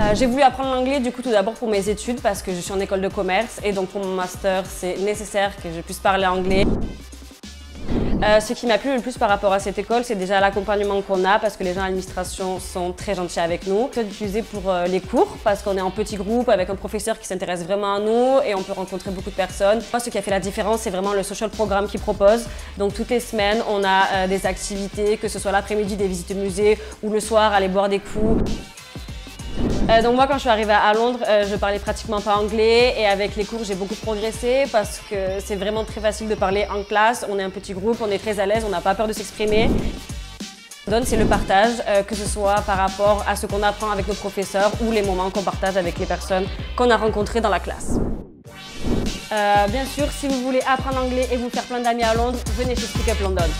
Euh, j'ai voulu apprendre l'anglais du coup tout d'abord pour mes études parce que je suis en école de commerce et donc pour mon master c'est nécessaire que je puisse parler anglais. Euh, ce qui m'a plu le plus par rapport à cette école, c'est déjà l'accompagnement qu'on a parce que les gens à l'administration sont très gentils avec nous. Peut l'utiliser pour euh, les cours parce qu'on est en petit groupe avec un professeur qui s'intéresse vraiment à nous et on peut rencontrer beaucoup de personnes. Moi, ce qui a fait la différence, c'est vraiment le social programme qu'ils propose. Donc toutes les semaines, on a des activités, que ce soit l'après-midi des visites de musée ou le soir aller boire des coups. Euh, donc moi quand je suis arrivée à Londres, euh, je parlais pratiquement pas anglais et avec les cours j'ai beaucoup progressé parce que c'est vraiment très facile de parler en classe, on est un petit groupe, on est très à l'aise, on n'a pas peur de s'exprimer. Donne c'est le partage, euh, que ce soit par rapport à ce qu'on apprend avec nos professeurs ou les moments qu'on partage avec les personnes qu'on a rencontrées dans la classe. bien sûr, si vous voulez apprendre l'anglais et vous faire plein d'amis à Londres, venez chez Speak Up London.